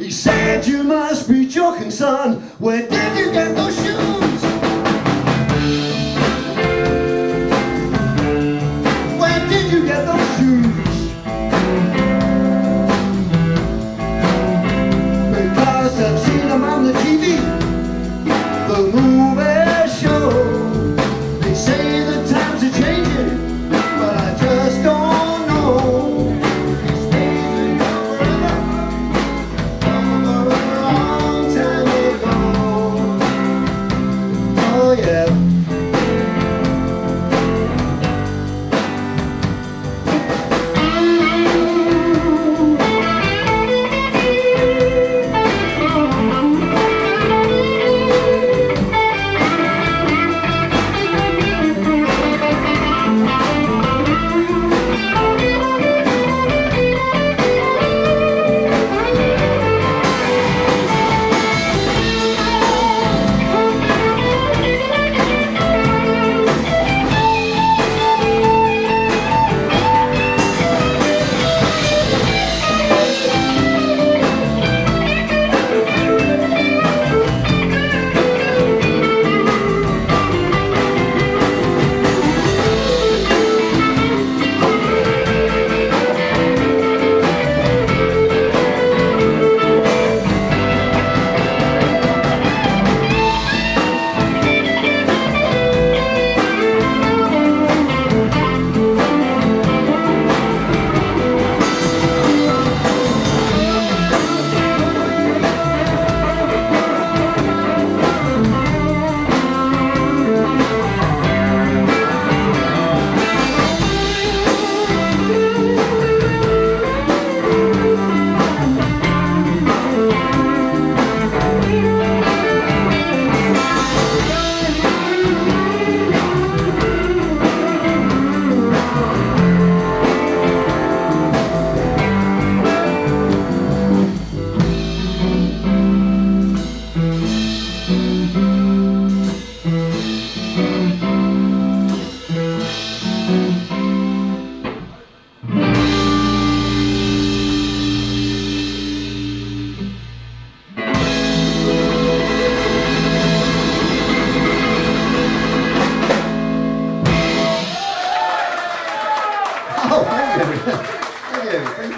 He said you must be joking, son. Where did you get those shoes? yeah.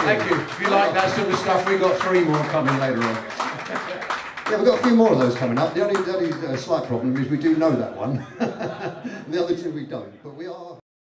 Thank you. If you like that sort of stuff, we've got three more coming later on. Yeah, we've got a few more of those coming up. The only, the only uh, slight problem is we do know that one. the other two we don't, but we are.